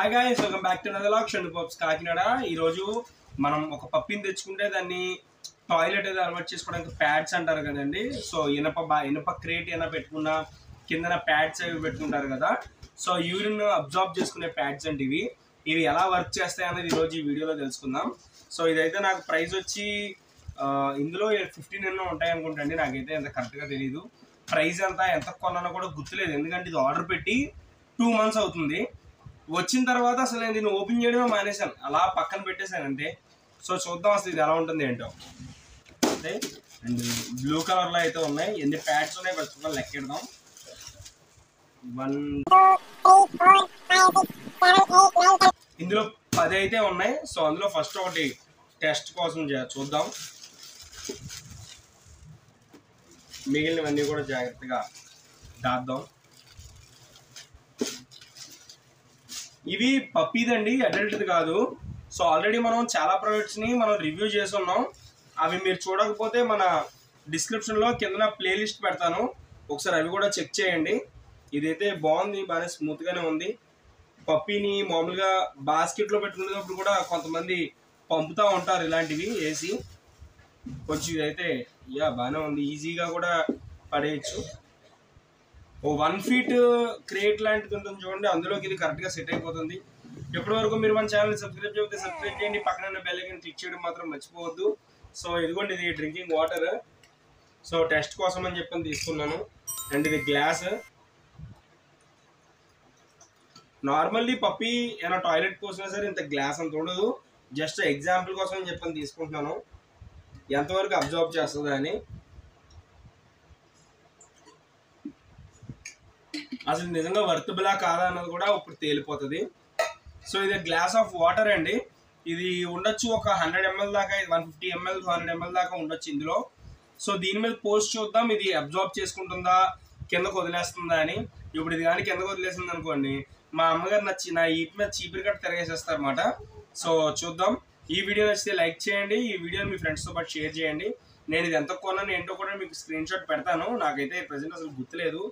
Hi guys welcome back to another lock షండు పాప్స్ కాకినాడ ఈరోజు మనం ఒక పప్పిని తెచ్చుకుంటే దాన్ని టాయిలెట్ ఏదో అలవాటు చేసుకోవడానికి ప్యాడ్స్ అంటారు కదండి. సో ఇనప బా ఇనప క్రేట్ ఏమైనా పెట్టుకున్న కిందన ప్యాడ్స్ అవి పెట్టుకుంటారు కదా. సో యూరిన్ అబ్జార్బ్ చేసుకునే ప్యాడ్స్ అంటే ఇవి. ఇవి ఎలా వర్క్ చేస్తాయి అనేది ఈరోజు ఈ వీడియోలో తెలుసుకుందాం. సో ఇదైతే నాకు ప్రైస్ వచ్చి ఇందులో ఫిఫ్టీన్ ఎన్నో ఉంటాయి అనుకుంటండి నాకైతే ఎంత కరెక్ట్గా తెలియదు ప్రైస్ ఎంత ఎంత కొన్నానో కూడా గుర్తులేదు. ఎందుకంటే ఇది ఆర్డర్ పెట్టి టూ మంత్స్ అవుతుంది. వచ్చిన తర్వాత అసలు నేను దీన్ని ఓపెన్ చేయడమే మానేశాను. అలా పక్కన పెట్టేశానంటే సో చూద్దాం అసలు ఇది ఎలా ఉంటుంది ఏంటో. అంటే అండ్ బ్లూ కలర్లో అయితే ఉన్నాయి. ఎన్ని ప్యాడ్స్ ఉన్నాయి ఫస్ట్ ఆఫ్ ఆల్ లెక్కెడదాం వన్ ఇందులో పది అయితే ఉన్నాయి. సో అందులో ఫస్ట్ ఒకటి టెస్ట్ కోసం చూద్దాం. మిగిలినవన్నీ కూడా జాగ్రత్తగా దాద్దాం. ఇవి పప్పీదండి అడల్ట్ది కాదు. సో ఆల్రెడీ మనం చాలా ప్రొడక్ట్స్ని మనం రివ్యూ చేసి ఉన్నాం అవి మీరు చూడకపోతే మన డిస్క్రిప్షన్లో కింద ప్లేలిస్ట్ పెడతాను. ఒకసారి అవి కూడా చెక్ చేయండి. ఇదైతే బాగుంది బాగానే స్మూత్గానే ఉంది. పప్పీని మామూలుగా బాస్కెట్లో పెట్టుకునేటప్పుడు కూడా కొంతమంది పంపుతూ ఉంటారు ఇలాంటివి వేసి. కొంచెం ఇదైతే యా బాగానే ఉంది. ఈజీగా కూడా పడేయచ్చు. ఓ వన్ ఫీట్ క్రియేట్ లాంటిది ఉంటుంది చూడండి అందులోకి ఇది కరెక్ట్గా సెట్ అయిపోతుంది. ఎప్పటి వరకు మీరు మన ఛానల్ సబ్స్క్రైబ్ చేస్తే సబ్స్క్రైబ్ చేయండి పక్కన ఉన్న బెల్ ఐకాన్ క్లిక్ చేయడం మాత్రం మర్చిపోవద్దు. సో ఇదిగోండి ఇది డ్రింకింగ్ వాటర్ సో టెస్ట్ కోసం అని చెప్పని తీసుకున్నాను. అండ్ ఇది గ్లాస్ నార్మల్లీ పప్పి ఏమైనా టాయిలెట్ పోసినా సరే ఇంత గ్లాస్ అంత ఉండదు. జస్ట్ ఎగ్జాంపుల్ కోసం చెప్పని తీసుకుంటున్నాను. ఎంతవరకు అబ్జర్వ్ చేస్తుందా అని. అసలు నిజంగా వర్తబులా కాదా అన్నది కూడా ఇప్పుడు తేలిపోతుంది. సో ఇది గ్లాస్ ఆఫ్ వాటర్ అండి. ఇది ఉండొచ్చు ఒక హండ్రెడ్ ఎంఎల్ దాకా one fifty ML hundred ML దాకా ఉండొచ్చు ఇందులో. సో దీని మీద పోస్ట్ చూద్దాం ఇది అబ్జార్బ్ చేసుకుంటుందా కిందకు వదిలేస్తుందా అని. ఇప్పుడు ఇది కానీ కిందకు వదిలేసింది అనుకోండి మా అమ్మగారు నచ్చి నా ఈపు మీద చీపురు కట్ట తిరగేసేస్తారనమాట సో చూద్దాం. ఈ వీడియో నచ్చితే లైక్ చేయండి ఈ వీడియోని మీ ఫ్రెండ్స్తో పాటు షేర్ చేయండి. నేను ఇది ఎంత కొన్నాను ఏంటో కూడా మీకు స్క్రీన్ షాట్ పెడతాను. నాకైతే ప్రజెంట్ అసలు గుర్తులేదు.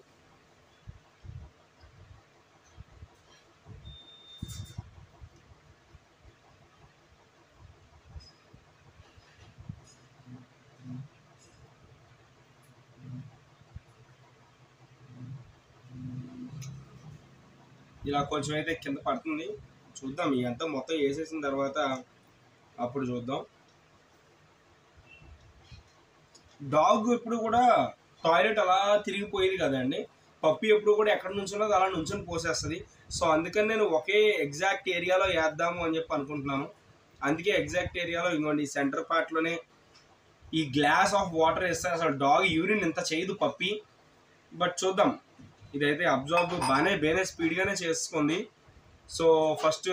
ఇలా కొంచెం అయితే కింద పడుతుంది. చూద్దాం ఇదంతా మొత్తం వేసేసిన తర్వాత అప్పుడు చూద్దాం. డాగ్ ఇప్పుడు కూడా టాయిలెట్ అలా తిరిగిపోయేది కదండి. పప్పి ఎప్పుడు కూడా ఎక్కడ నుంచున్నది అలా నుంచుని పోసేస్తుంది. సో అందుకని నేను ఒకే ఎగ్జాక్ట్ ఏరియాలో వేద్దాము అని చెప్పి అనుకుంటున్నాను. అందుకే ఎగ్జాక్ట్ ఏరియాలో ఇంకోండి ఈ సెంటర్ పార్ట్లోనే ఈ గ్లాస్ ఆఫ్ వాటర్ వేస్తే అసలు డాగ్ యూరిన్ ఇంత చేయదు పప్పి బట్ చూద్దాం. ఇదైతే అబ్జార్బ్ బాగానే బేనే స్పీడ్గానే చేసుకుంది. సో ఫస్ట్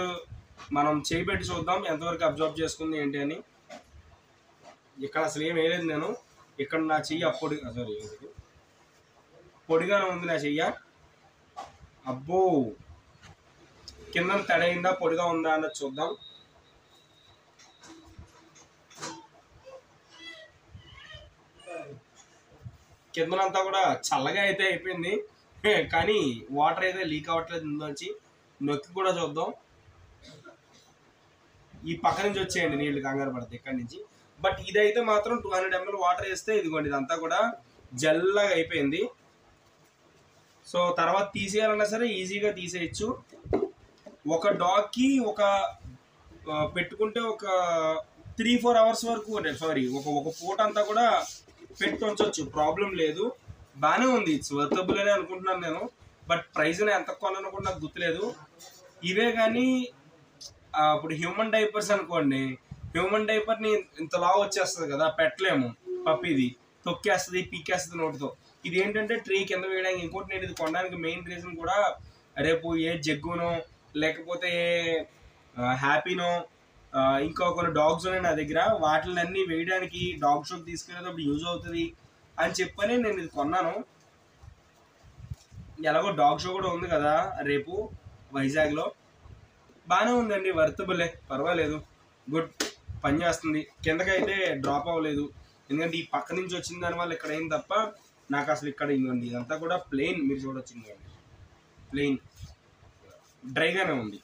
మనం చేయి పెట్టి చూద్దాం ఎంతవరకు అబ్జార్బ్ చేసుకుంది ఏంటి అని. ఇక్కడ అసలు ఏం వేయలేదు నేను. ఇక్కడ నా చెయ్యి అప్పుడు సారీ పొడిగానే ఉంది నా చెయ్య. అబ్బో! కింద తడైందా పొడిగా ఉందా అన్నది చూద్దాం. కిందనంతా కూడా చల్లగా అయితే అయిపోయింది. కానీ వాటర్ అయితే లీక్ అవ్వట్లేదు ఇందులోంచి నొక్కి కూడా చూద్దాం. ఈ పక్క నుంచి వచ్చేయండి నీళ్ళు కంగారు పడతాయి ఇక్కడి నుంచి. బట్ ఇదైతే మాత్రం టూ హండ్రెడ్ ఎంఎల్ వాటర్ వేస్తే ఇదిగోండి ఇదంతా కూడా జల్లగా అయిపోయింది. సో తర్వాత తీసేయాలన్నా సరే ఈజీగా తీసేయచ్చు. ఒక డాగ్కి ఒక పెట్టుకుంటే ఒక త్రీ ఫోర్ అవర్స్ వరకు సారీ ఒక ఒక పూట అంతా కూడా పెట్టి ప్రాబ్లం లేదు. బాగానే ఉంది. ఇట్స్ వర్తబుల్ అని అనుకుంటున్నాను నేను. బట్ ప్రైజ్ ఎంత కొన్నాను కూడా నాకు గుర్తులేదు. ఇవే కానీ ఇప్పుడు హ్యూమన్ డైపర్స్ అనుకోండి. హ్యూమన్ డైపర్ని ఇంతలా వచ్చేస్తుంది కదా పెట్టలేము. పప్పిది తొక్కేస్తుంది పీకేస్తుంది నోటితో. ఇది ఏంటంటే ట్రీ కింద వేయడానికి ఇంకోటి నేను ఇది కొనడానికి మెయిన్ రీజన్ కూడా రేపు ఏ జగ్గునో లేకపోతే ఏ హ్యాపీనో ఇంకా కొన్ని డాగ్స్ ఉన్నాయి నా దగ్గర వాటిని అన్ని వేయడానికి డాగ్ షోకి తీసుకెళ్ళేటప్పుడు యూజ్ అవుతుంది. అని చెప్పని నేను ఇది కొన్నాను. ఎలాగో డాగ్ షో కూడా ఉంది కదా రేపు వైజాగ్లో. బాగానే ఉందండి వర్తబులే పర్వాలేదు. గుడ్ పని చేస్తుంది. కిందకైతే డ్రాప్ అవ్వలేదు. ఎందుకంటే ఈ పక్క నుంచి వచ్చిన దానివల్ల ఇక్కడ ఏం తప్ప నాకు అసలు ఇక్కడ ఇవ్వండి. ఇదంతా కూడా ప్లెయిన్ మీరు చూడొచ్చు ఇవ్వండి ప్లెయిన్. డ్రైగానే ఉంది.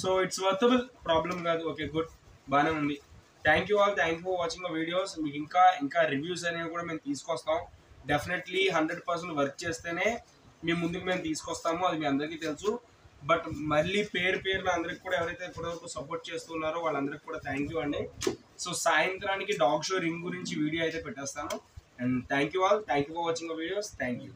సో ఇట్స్ వర్తబుల్ ప్రాబ్లం కాదు. ఓకే గుడ్ బాగానే ఉంది. Thank you all thank you for watching videos మీకు ఇంకా ఇంకా రివ్యూస్ అనేవి కూడా మేము తీసుకొస్తాం. డెఫినెట్లీ హండ్రెడ్ పర్సెంట్ వర్క్ చేస్తేనే మీ ముందుకు మేము తీసుకొస్తాము. అది మీ అందరికీ తెలుసు. బట్ మళ్ళీ పేరు పేరున అందరికి కూడా ఎవరైతే ఇప్పటివరకు సపోర్ట్ చేస్తున్నారో వాళ్ళందరికీ కూడా థ్యాంక్ యూ అండి. సో సాయంత్రానికి డాగ్ షో రింగ్ గురించి వీడియో అయితే పెట్టేస్తాను. And thank you all thank you for watching videos thank you